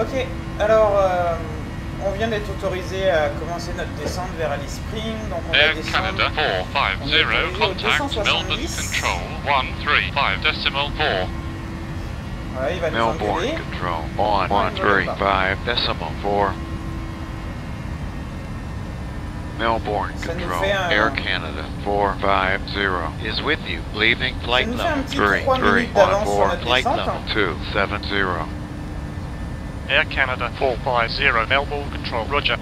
Ok, alors euh, on vient d'être autorisé à commencer notre descente vers Alice Spring, donc on va Air descendre. Canada 450, contact Melbourne Control 135 decimal 4. Voilà, il va nous Melbourne engueuler. Control on 135 decimal 4. Melbourne Control un- Air Canada 450 is with you. Leaving flight nous fait un level petit trois minutes 3314 d'avance sur notre flight descente. level 270. Air Canada 450, Melbourne Control, Roger.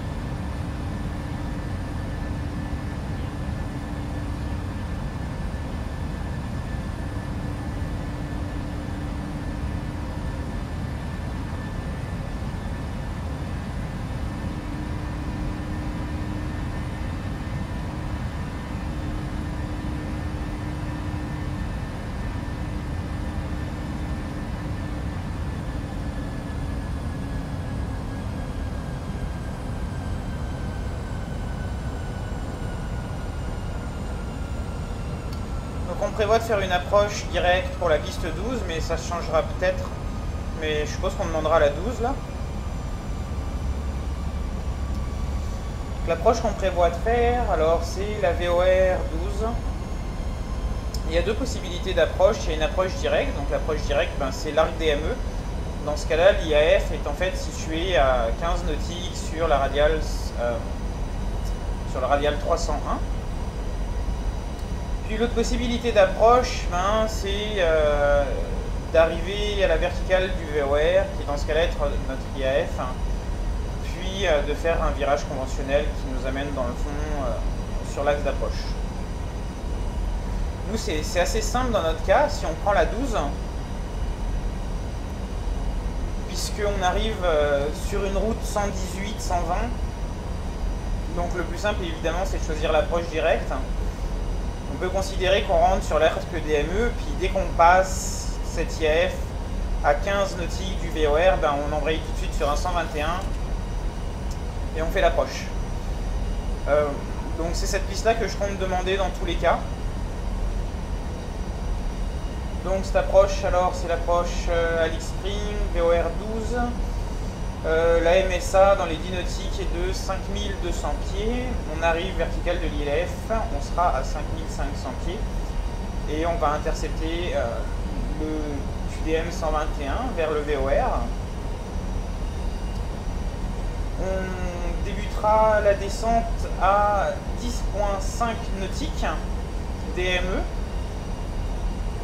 Prévoit de faire une approche directe pour la piste 12, mais ça changera peut-être. Mais je suppose qu'on demandera la 12 là. L'approche qu'on prévoit de faire, alors c'est la VOR 12. Il y a deux possibilités d'approche. Il y a une approche directe, donc l'approche directe ben, c'est l'arc DME. Dans ce cas-là, l'IAF est en fait situé à 15 nautiques sur la radiale, euh, sur la radiale 301. Puis l'autre possibilité d'approche, ben, c'est euh, d'arriver à la verticale du VOR, qui dans ce cas-là être notre IAF, hein, puis euh, de faire un virage conventionnel qui nous amène dans le fond euh, sur l'axe d'approche. Nous, c'est assez simple dans notre cas, si on prend la 12, puisqu'on arrive sur une route 118, 120, donc le plus simple évidemment c'est de choisir l'approche directe. On peut considérer qu'on rentre sur l'arc DME, puis dès qu'on passe cette IAF à 15 nautiques du VOR, ben on embraye tout de suite sur un 121 et on fait l'approche. Euh, donc c'est cette piste-là que je compte demander dans tous les cas. Donc cette approche, alors c'est l'approche euh, Spring, VOR 12. Euh, la MSA dans les 10 nautiques est de 5200 pieds. On arrive vertical de l'ILF, on sera à 5500 pieds. Et on va intercepter euh, le QDM 121 vers le VOR. On débutera la descente à 10.5 nautiques DME.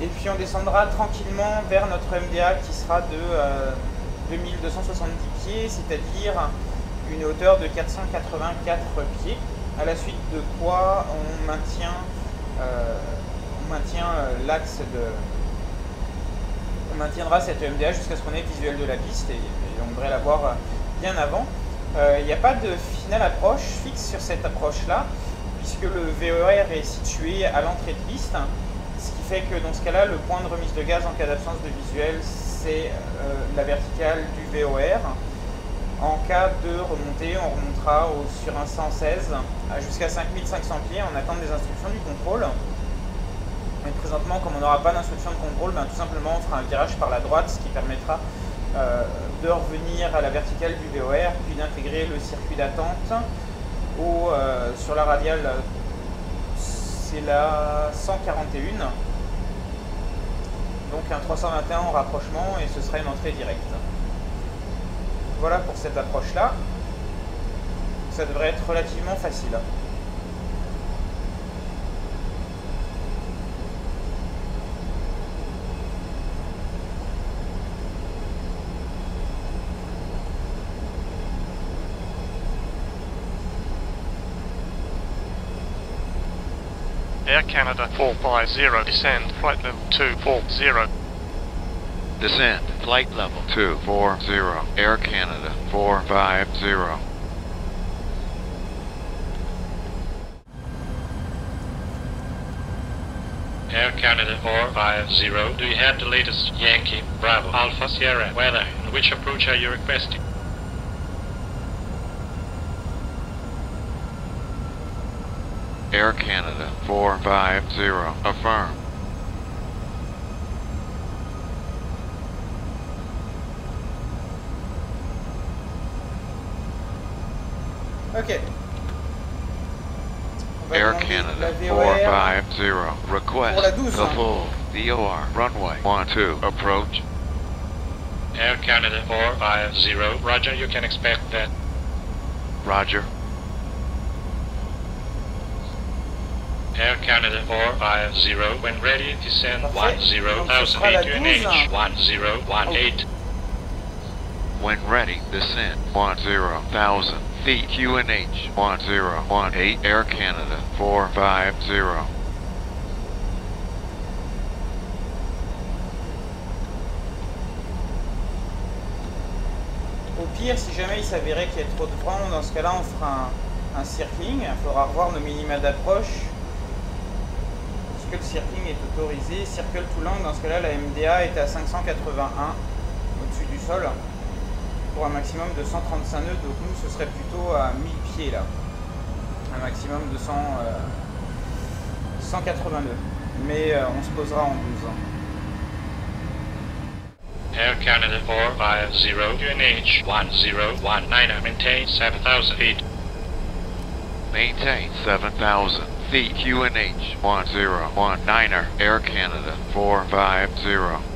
Et puis on descendra tranquillement vers notre MDA qui sera de euh, 2270 c'est-à-dire une hauteur de 484 pieds. À la suite de quoi on maintient, euh, euh, l'axe de. On maintiendra cette MDA jusqu'à ce qu'on ait visuel de la piste et, on devrait l'avoir euh, bien avant. Il n'y a pas de finale approche fixe sur cette approche-là, puisque le VER est situé à l'entrée de piste. Ce qui fait que dans ce cas-là, le point de remise de gaz en cas d'absence de visuel, c'est la verticale du VOR. En cas de remontée, on remontera sur un 116 à jusqu'à 5500 pieds en attente des instructions du contrôle. Mais présentement, comme on n'aura pas d'instruction de contrôle, ben, tout simplement on fera un virage par la droite, ce qui permettra euh, de revenir à la verticale du VOR, puis d'intégrer le circuit d'attente euh, sur la radiale c'est la 141. Donc un 321 en rapprochement et ce sera une entrée directe. Voilà pour cette approche-là. Ça devrait être relativement facile. Air Canada 450, descend, flight level 240. Descend. Flight level 240. Air Canada 450. Air Canada 450, do you have the latest Yankee Bravo Alpha Sierra weather and which approach are you requesting? Air Canada 450. Affirm. Ok. Air Canada la 450. Request Pour la 12. the full VOR runway 12 approach. Air Canada 450. Roger, you can expect that. Roger. Air Canada 450. When ready, descend Parfait. 10,000 Donc, ce sera la feet to an 12. inch. 1018. When ready, descend 10,000 feet QNH 1018 Air Canada 450. Au pire, si jamais il s'avérait qu'il y a trop de vent, dans ce cas-là, on fera un, un circling. Il faudra revoir nos minima d'approche. Est-ce que le circling est autorisé Circle to land, dans ce cas-là, la MDA est à 581 au-dessus du sol pour un maximum de 135 nœuds. Donc nous, ce serait plutôt à 1000 pieds là. Un maximum de 100, euh, 180 nœuds. Mais euh, on se posera en 12. Air Canada 450 to an inch. 1019. Maintain 7,000 feet. Maintain 7,000 feet QNH 1019 Air Canada 450.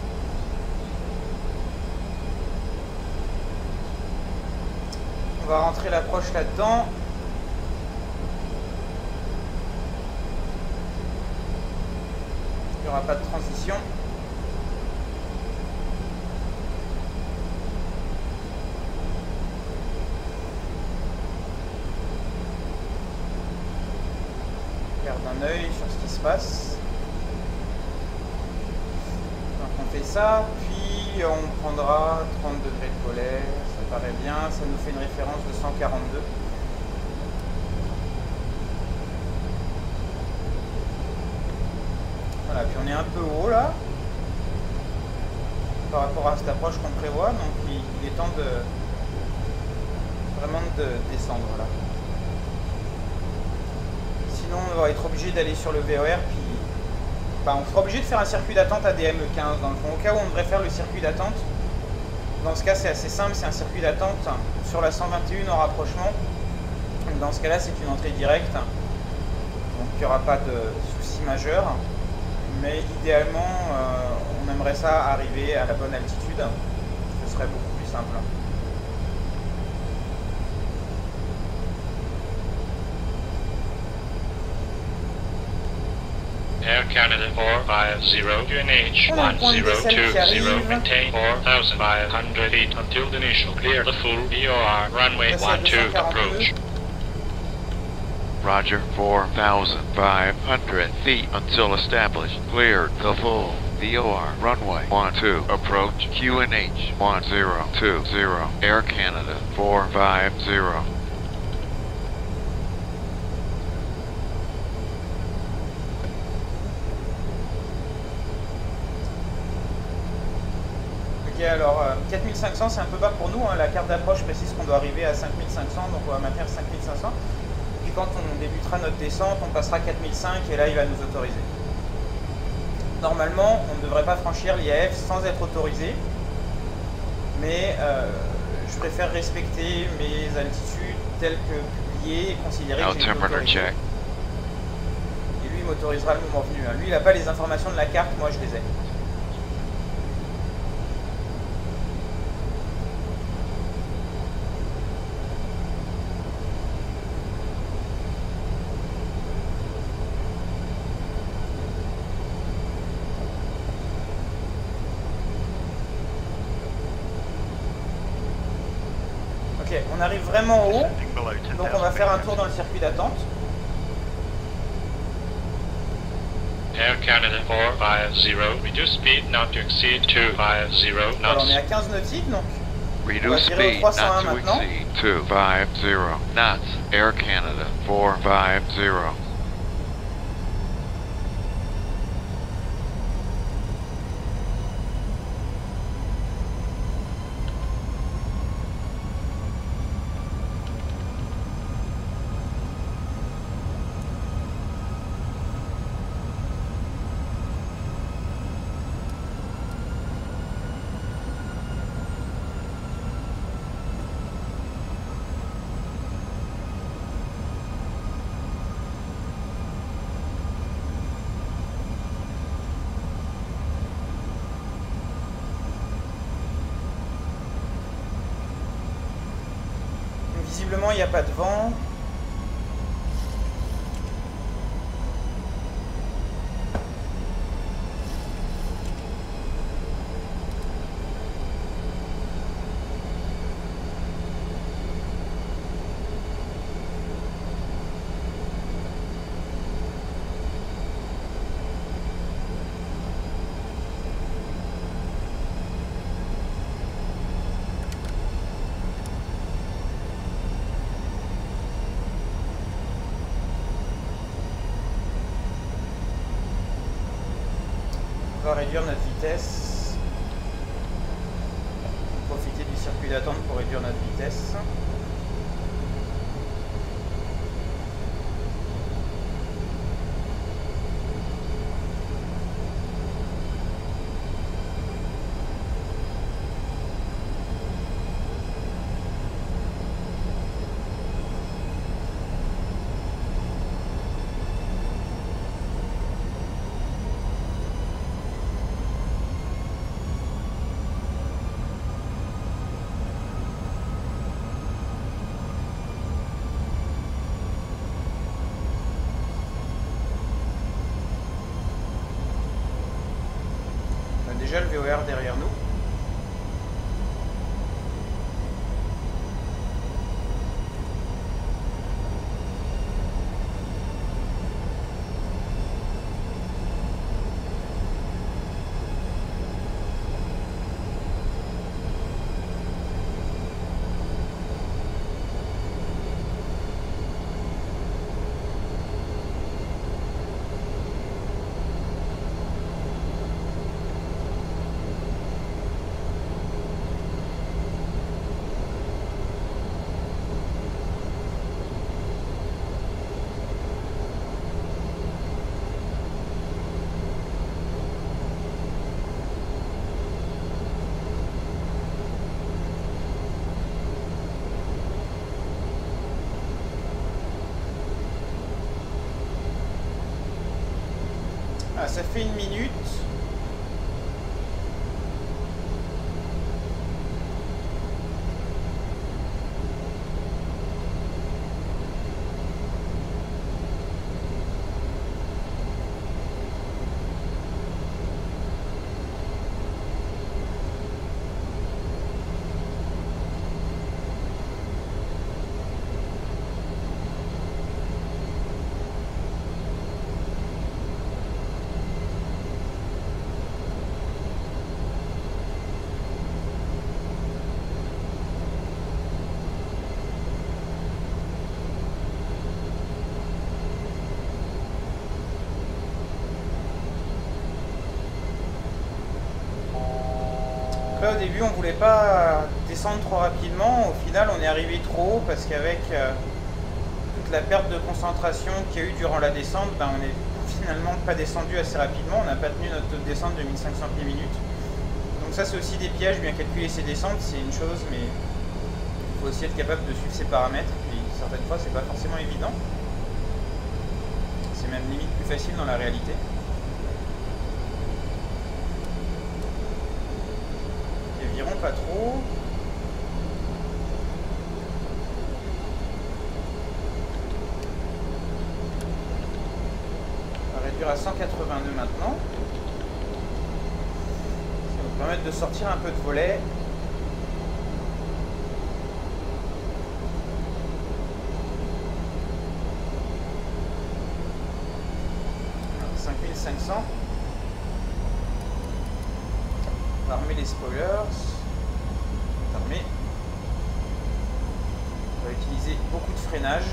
On va rentrer l'approche là-dedans. Il n'y aura pas de transition. Garde un œil sur ce qui se passe. Donc on fait ça, on prendra 30 degrés de polaire, ça paraît bien, ça nous fait une référence de 142. Voilà, puis on est un peu haut là, par rapport à cette approche qu'on prévoit, donc il, il est temps de vraiment de descendre là. Sinon on va être obligé d'aller sur le VOR, puis On sera obligé de faire un circuit d'attente à DM15 dans le fond. Au cas où on devrait faire le circuit d'attente, dans ce cas c'est assez simple, c'est un circuit d'attente sur la 121 en rapprochement. Dans ce cas-là, c'est une entrée directe, donc il n'y aura pas de souci majeur. Mais idéalement, euh, on aimerait ça arriver à la bonne altitude. Ce serait beaucoup plus simple. Air Canada 450 to an inch. On a un point de descente qui 1020. Maintain 4,500 feet until the initial. Clear the full VOR. Runway Là, c'est à 12 approach. Roger 4,500 feet until established. Cleared the full VOR runway 12 approach QNH 1020 Air Canada 450. Ok, alors euh, 4500 c'est un peu bas pour nous. hein. La carte d'approche précise qu'on doit arriver à 5500, donc on va maintenir 5500. Puis quand on débutera notre descente, on passera 4005 et là il va nous autoriser. Normalement, on ne devrait pas franchir l'IAF sans être autorisé, mais euh, je préfère respecter mes altitudes telles que publiées et considérer que j'ai. Et lui il m'autorisera le moment venu. hein. Lui il n'a pas les informations de la carte, moi je les ai. Ok, on arrive vraiment haut, below 10,000 donc on va faire un tour dans le circuit d'attente. Air Canada 450. Reduce speed not to exceed 250 Alors on est knots. à 15 nautiques, donc Reduce speed 301 not to maintenant. exceed 250 knots. Air Canada 450. Il n'y a pas de vent. On va réduire notre vitesse. Profiter du circuit d'attente pour réduire notre vitesse. On a déjà le VOR derrière nous. Ah, ça fait une minute. Donc Au début, on voulait pas descendre trop rapidement. Au final, on est arrivé trop haut parce qu'avec euh, toute la perte de concentration qu'il y a eu durant la descente, ben, on n'est finalement pas descendu assez rapidement. On n'a pas tenu notre descente de 1500 pieds minutes. Donc ça, c'est aussi des pièges. Bien calculer ses descentes, c'est une chose, mais il faut aussi être capable de suivre ses paramètres. Puis certaines fois, c'est pas forcément évident. C'est même limite plus facile dans la réalité. Pas trop. On va réduire à 180 nœuds maintenant. Ça va nous permettre de sortir un peu de volet. Alors, 5500. On les spoilers. On va utiliser beaucoup de freinage.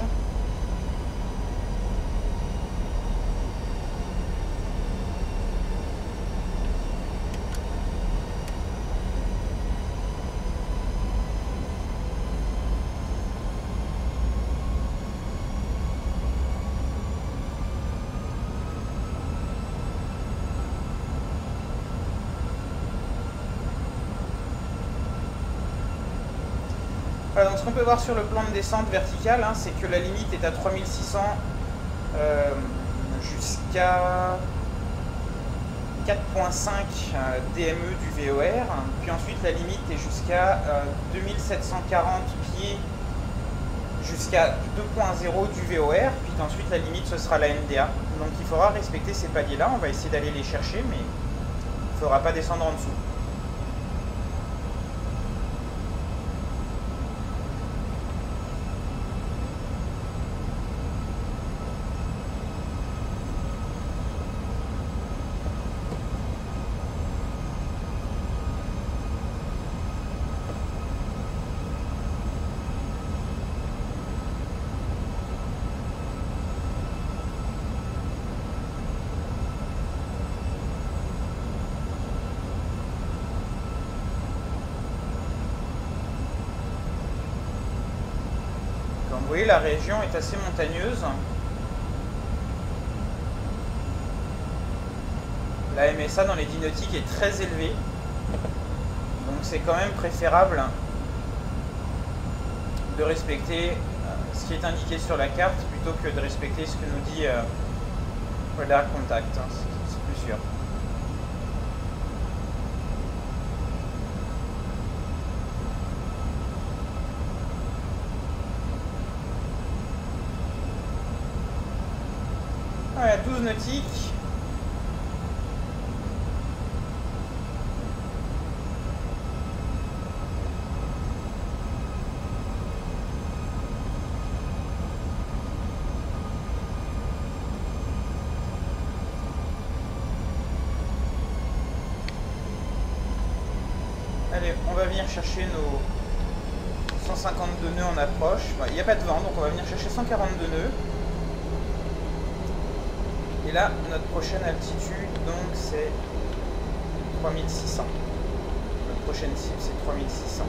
Donc ce qu'on peut voir sur le plan de descente verticale, hein, c'est que la limite est à 3600 euh, jusqu'à 4.5 euh, DME du VOR. Puis ensuite la limite est jusqu'à euh, 2740 pieds jusqu'à 2.0 du VOR, puis ensuite la limite ce sera la MDA. Donc il faudra respecter ces paliers-là, on va essayer d'aller les chercher, mais il ne faudra pas descendre en dessous. Voyez, la région est assez montagneuse. La MSA dans les dits nautiques est très élevée. Donc c'est quand même préférable de respecter euh, ce qui est indiqué sur la carte plutôt que de respecter ce que nous dit euh, Radar Contact. hein. C'est plus sûr. Voilà, 12 nautiques. Allez, on va venir chercher nos 152 nœuds en approche. Il n'y a pas de vent, donc on va venir chercher 142 nœuds. Et là, notre prochaine altitude, donc, c'est 3600. Notre prochaine cible, c'est 3600.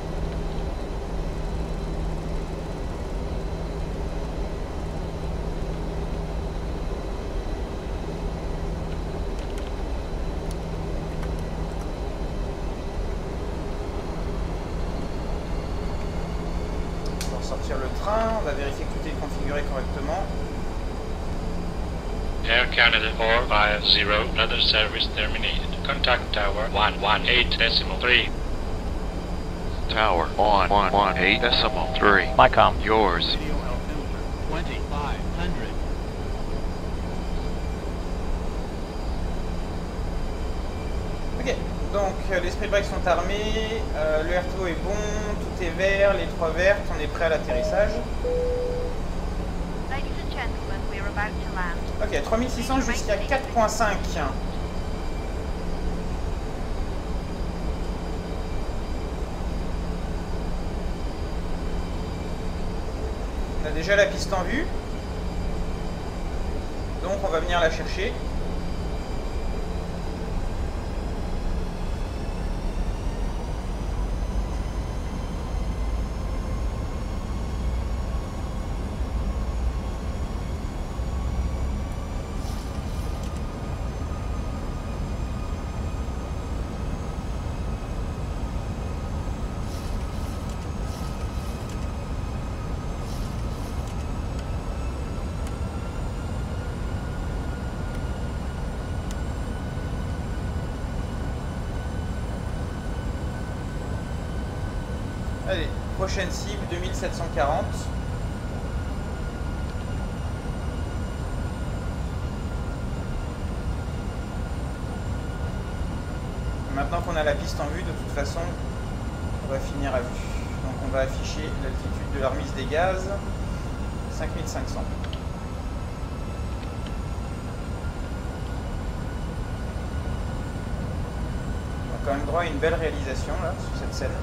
On va sortir le train, on va vérifier que tout est configuré correctement. Air Canada 450, another service terminated. Contact tower 118.3. Tower on 118 decimal 3. MyCom. Yours. Radio altitude 2500. Ok, donc euh, les spray brakes sont armés, euh, le RTO est bon, tout est vert, les trois vertes, on est prêt à l'atterrissage. Ok, 3600 jusqu'à 4.5. On a déjà la piste en vue. Donc on va venir la chercher. Allez, prochaine cible 2740. Maintenant qu'on a la piste en vue, de toute façon, on va finir à vue. Donc on va afficher l'altitude de la remise des gaz, 5500. On a quand même droit à une belle réalisation là, sur cette scène. Là,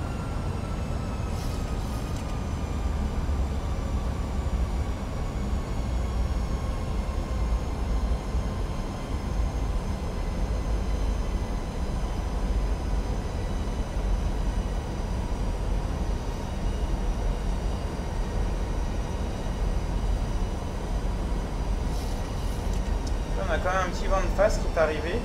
on a quand même un petit vent de face qui est arrivé.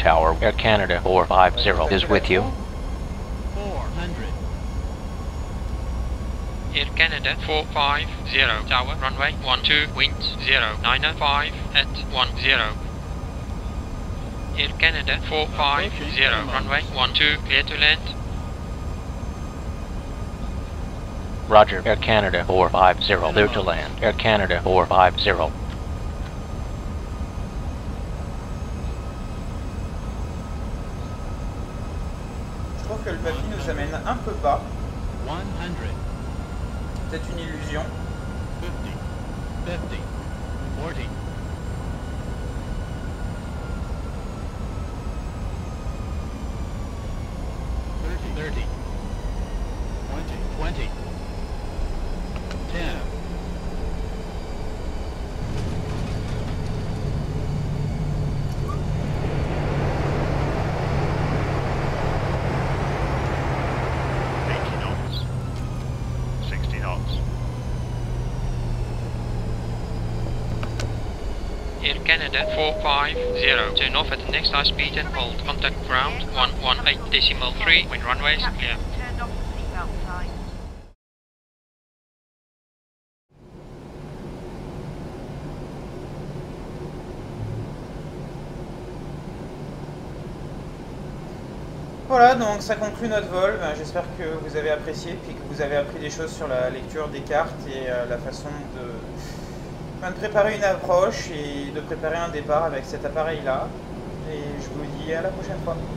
Tower, Air Canada 450 is with you. 400. Air Canada 450 tower runway 12 wind 095 at 10 Air Canada 450 runway 12 clear to land Roger, Air Canada 450, clear to land. Air Canada 450. Trouve que le papy nous amène un peu bas. 100. Peut-être une illusion. 50. 50. 40. Canada 450 turn off at the next high speed and hold contact ground 118 decimal 3 when clear the seatbelt sign. Voilà, donc ça conclut notre vol. Ben, J'espère que vous avez apprécié, puis que vous avez appris des choses sur la lecture des cartes et euh, la façon de, de préparer une approche et de préparer un départ avec cet appareil-là. Et je vous dis à la prochaine fois.